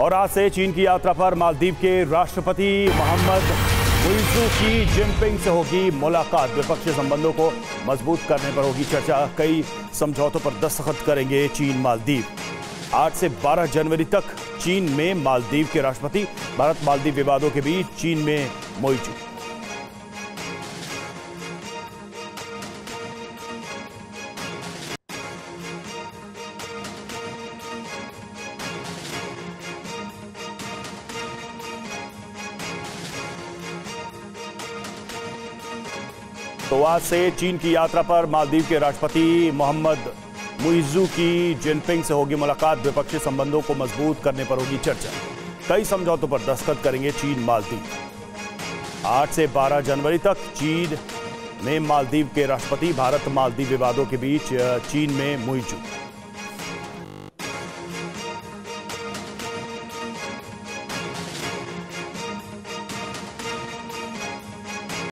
और आज से चीन की यात्रा पर मालदीव के राष्ट्रपति मोहम्मद मुइजू की जिनपिंग से होगी मुलाकात। द्विपक्षीय संबंधों को मज़बूत करने पर होगी चर्चा। कई समझौतों पर दस्तखत करेंगे चीन मालदीव। आठ से 12 जनवरी तक चीन में मालदीव के राष्ट्रपति भारत मालदीव विवादों के बीच चीन में मोइजू तो आज से चीन की यात्रा पर मालदीव के राष्ट्रपति मोहम्मद मुइजू की जिनपिंग से होगी मुलाकात। द्विपक्षीय संबंधों को मज़बूत करने पर होगी चर्चा। कई समझौतों पर दस्तखत करेंगे चीन मालदीव। आठ से 12 जनवरी तक चीन में मालदीव के राष्ट्रपति, भारत मालदीव विवादों के बीच चीन में मुइजू।